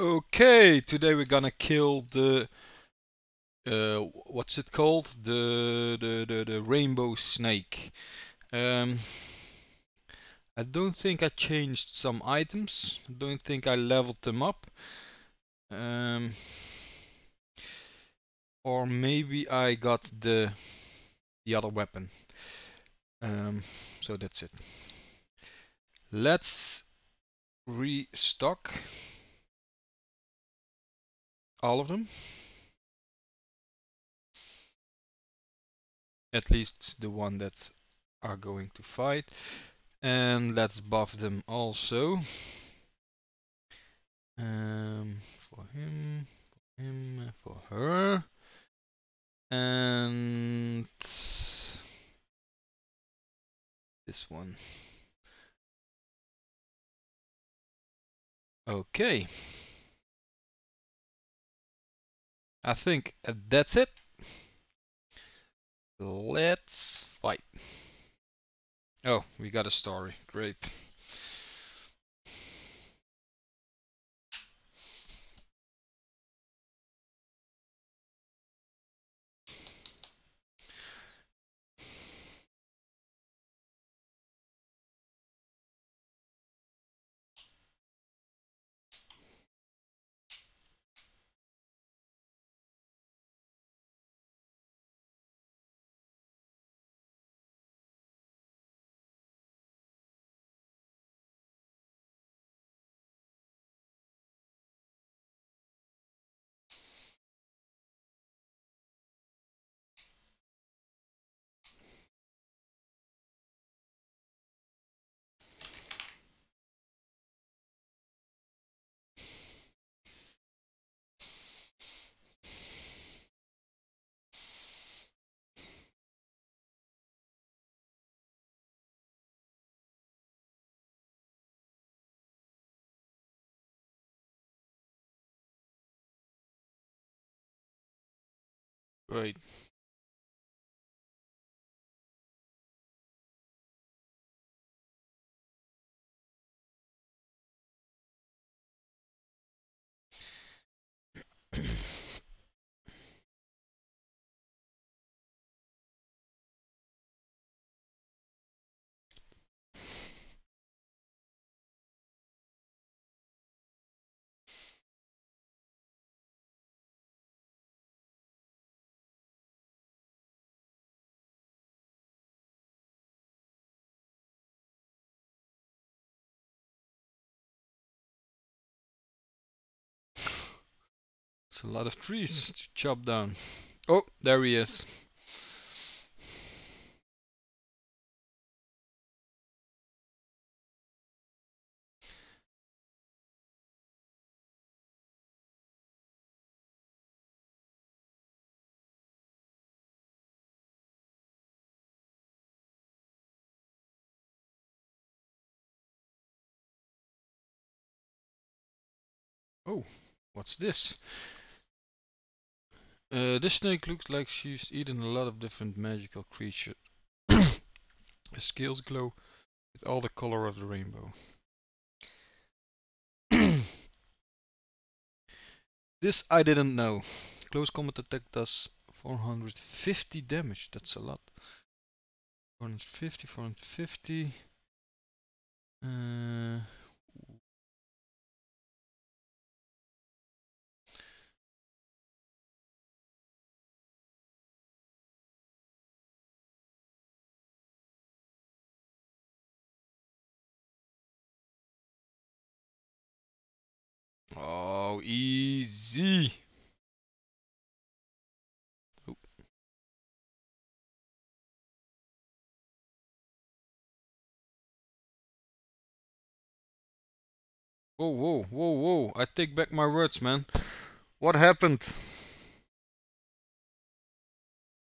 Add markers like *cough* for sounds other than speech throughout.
Okay, today we're gonna kill the uh, what's it called? The the the, the rainbow snake. Um, I don't think I changed some items. I don't think I leveled them up. Um, or maybe I got the the other weapon. Um, so that's it. Let's restock all of them. At least the one that are going to fight. And let's buff them also. Um, for him, for him, for her. And this one. Okay. I think that's it. Let's fight. Oh, we got a story. Great. Great. It's a lot of trees hmm. to chop down. Oh, there he is. Oh, what's this? Uh, this snake looks like she's eaten a lot of different magical creatures. *coughs* Her scales glow with all the color of the rainbow. *coughs* this I didn't know. Close combat attack does 450 damage. That's a lot. 450, 450. Uh, Oh, easy. Oh. Whoa, whoa, whoa, whoa. I take back my words, man. What happened?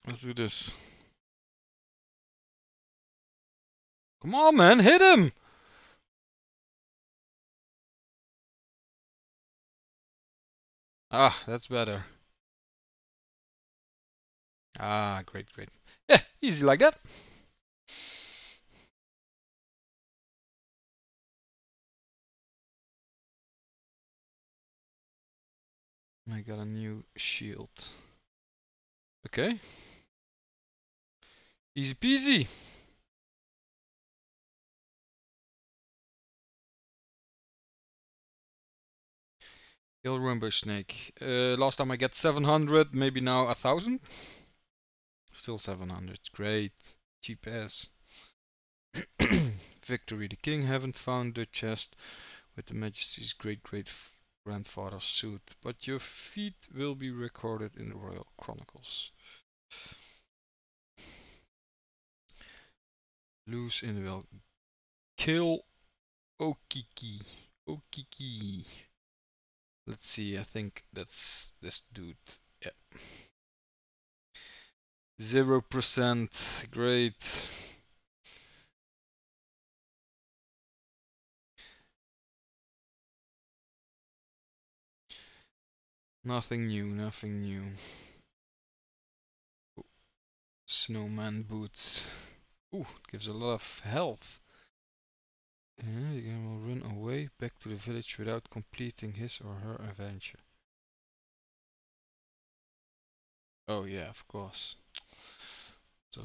Let's do this. Come on, man. Hit him. Ah, that's better. Ah, great, great. Yeah, easy like that. I got a new shield. Okay. Easy peasy. Kill Rainbow Snake. Uh, last time I get 700, maybe now a 1000? Still 700, great. Cheap ass. *coughs* Victory, the king haven't found the chest with the majesty's great great grandfather's suit, but your feat will be recorded in the royal chronicles. Lose in will kill Okiki. Okiki. Let's see, I think that's this dude. Yeah. Zero percent. Great. Nothing new, nothing new. Snowman boots. Ooh, gives a lot of health. Yeah, the game will run away back to the village without completing his or her adventure. Oh yeah, of course. So,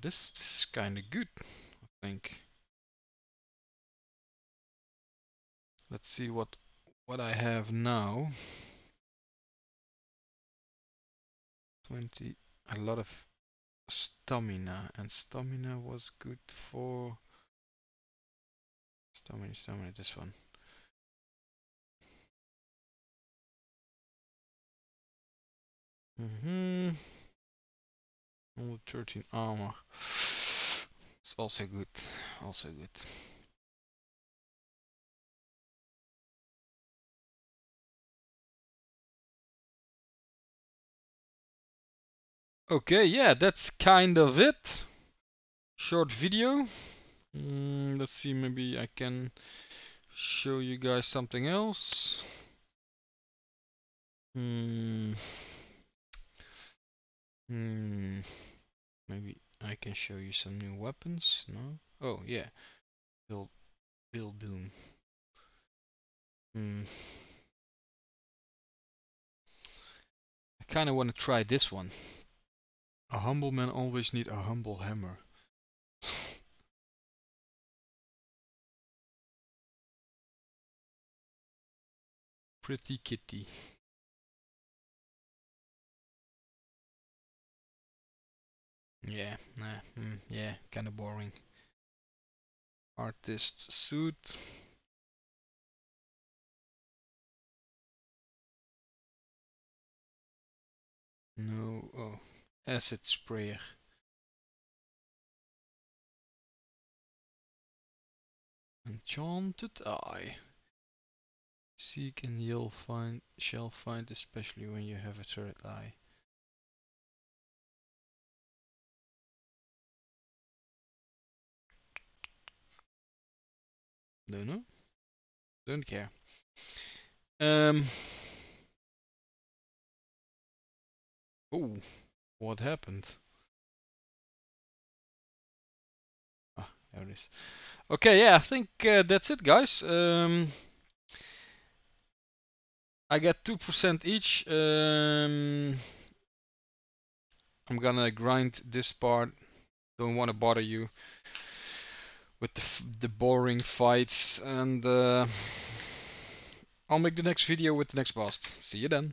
this, this is kinda good, I think. Let's see what what I have now. 20, a lot of stamina, and stamina was good for stamina, many, this one. Mm-hmm. Only 13 armor. It's also good. Also good. Okay, yeah, that's kind of it. Short video. Mm, let's see, maybe I can show you guys something else. Hmm. Hmm. Maybe I can show you some new weapons. No? Oh yeah. Build build Doom. Hmm. I kinda wanna try this one. A humble man always need a humble hammer. Pretty kitty. Yeah, nah, mm, yeah, kinda boring. Artist suit. No, oh, acid sprayer. Enchanted eye. Seek and you'll find shall find especially when you have a third eye. Don't know. Don't care. Um. Oh, what happened? Ah, there it is. Okay, yeah, I think uh, that's it, guys. Um, I get 2% each. Um, I'm gonna grind this part. Don't want to bother you with the, the boring fights and uh, I'll make the next video with the next boss. See you then.